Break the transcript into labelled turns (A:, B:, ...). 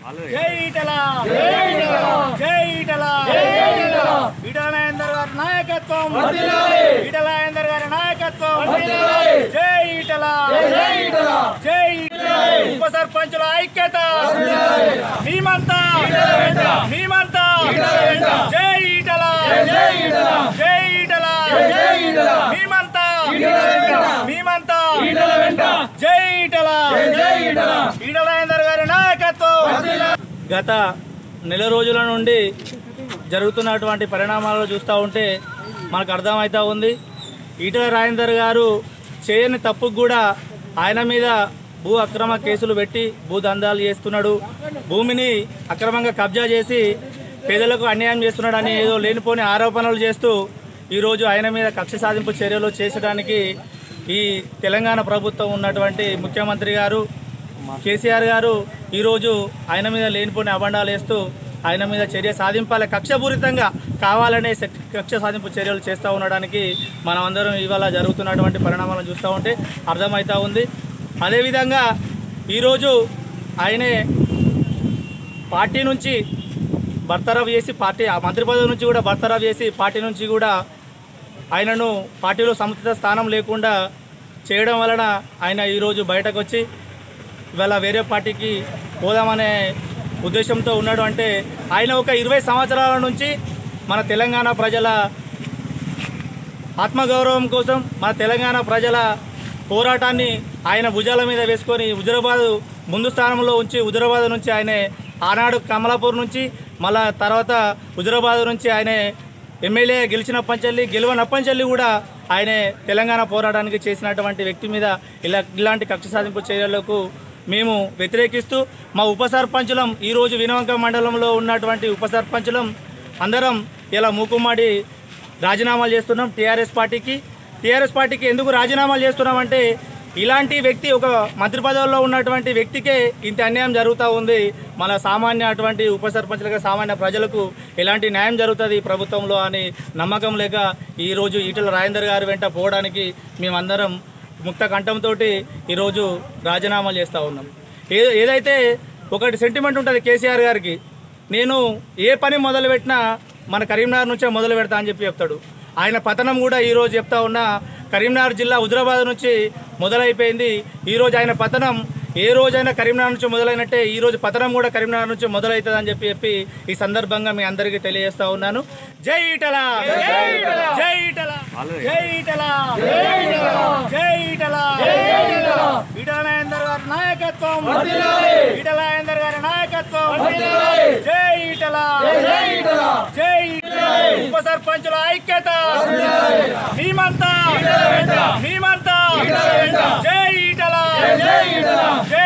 A: జై ఈటల! జై ఈటల! ఈటల! రాజేందర్ గారి నాయకత్వం! ఈటల రాజేందర్ గారి నాయకత్వం! జై ఈటల! జై ఉప సర్పంచుల ఐక్యత! మేమంతా! మేమంతా! జై గత నెల రోజుల నుండి జరుగుతున్నటువంటి పరిణామాలు చూస్తూ ఉంటే మనకు అర్థమవుతూ ఉంది. ఈటల రాజేందర్ గారు చేయని తప్పుకు కూడా ఆయన మీద భూ అక్రమ కేసులు పెట్టి భూ దందాలు చేస్తున్నాడు. భూమిని అక్రమంగా కబ్జా చేసి పేదలకు అన్యాయం చేస్తున్నాడని ఏదో లేనిపోని ఆరోపణలు చేస్తూ ఈరోజు ఆయన మీద కక్ష సాధింపు చర్యలు చేసడానికి ఈ తెలంగాణ ప్రభుత్వం ఉన్నటువంటి ముఖ్యమంత్రి గారు కేసీఆర్ గారు ఈరోజు ఆయన మీద లేనిపోని అబండాలు వేస్తూ ఆయన మీద చర్య సాధింపాలి కక్షపూరితంగా కావాలనే కక్ష సాధింపు చర్యలు చేస్తూ ఉండడానికి మనం అందరం ఇవాళ జరుగుతున్నటువంటి పరిణామాలను చూస్తూ ఉంటే అర్థమవుతూ ఉంది. అదేవిధంగా ఈరోజు ఆయనే పార్టీ నుంచి బర్తరఫ్ చేసి పార్టీ ఆ మంత్రి పదవి నుంచి కూడా బర్తరఫ్ చేసి పార్టీ నుంచి కూడా ఆయనను పార్టీలో సముచిత స్థానం లేకుండా చేయడం వలన ఆయన ఈరోజు బయటకు వచ్చి ఇవాళ వేరే పార్టీకి పోదామనే ఉద్దేశంతో ఉన్నాడు అంటే ఆయన ఒక ఇరవై సంవత్సరాల నుంచి మన తెలంగాణ ప్రజల ఆత్మగౌరవం కోసం మన తెలంగాణ ప్రజల పోరాటాన్ని ఆయన భుజాల మీద వేసుకొని హుజరాబాద్ ముందు స్థానంలో ఉంచి హుజరాబాద్ నుంచి ఆయన ఆనాడు కమలాపూర్ నుంచి మళ్ళా తర్వాత హుజరాబాద్ నుంచి ఆయన ఎమ్మెల్యే గెలిచిన పంచల్లి గెలవనప్పంచల్లి కూడా ఆయన తెలంగాణ పోరాటానికి చేసినటువంటి వ్యక్తి మీద ఇలా ఇలాంటి కక్ష సాధింపు చర్యలకు మేము వ్యతిరేకిస్తూ మా ఉప సర్పంచులం ఈరోజు వినవంక మండలంలో ఉన్నటువంటి ఉప సర్పంచులం అందరం ఇలా మూకుమ్మడి రాజీనామాలు చేస్తున్నాం టీఆర్ఎస్ పార్టీకి. టీఆర్ఎస్ పార్టీకి ఎందుకు రాజీనామాలు చేస్తున్నామంటే ఇలాంటి వ్యక్తి ఒక మంత్రి పదవుల్లో ఉన్నటువంటి వ్యక్తికే ఇంత అన్యాయం జరుగుతూ ఉంది. మన సామాన్య అటువంటి ఉప సర్పంచులుగా సామాన్య ప్రజలకు ఎలాంటి న్యాయం జరుగుతుంది ప్రభుత్వంలో అని నమ్మకం లేక ఈరోజు ఈటల రాజేందర్ గారి వెంట పోవడానికి మేమందరం ముక్త కంఠంతో ఈరోజు రాజీనామాలు చేస్తూ ఉన్నాం. ఏ ఏదైతే ఒకటి సెంటిమెంట్ ఉంటుంది కేసీఆర్ గారికి నేను ఏ పని మొదలుపెట్టినా మన కరీంనగర్ నుంచే మొదలు పెడతా అని చెప్పి చెప్తాడు. ఆయన పతనం కూడా ఈరోజు చెప్తా ఉన్నా కరీంనగర్ జిల్లా హుజరాబాద్ నుంచి మొదలైపోయింది. ఈరోజు ఆయన పతనం ఏ రోజైనా కరీంనగర్ నుంచి మొదలైనట్టే ఈ రోజు పతనం కూడా కరీంనగర్ నుంచి మొదలవుతుంది అని చెప్పి చెప్పి ఈ సందర్భంగా మీ అందరికీ తెలియజేస్తా ఉన్నాను. జై ఈటల జై ఈటల జై ఈటల జై ఈటల జై ఈటల ఈటల రాజేందర్ గారి నాయకత్వం. ఈటల. రాజేందర్ గారి నాయకత్వం జై ఈటల. జై ఉప సర్పంచుల ఐక్యత. మేమంతా. మేమంతా. జై ఈటల. జై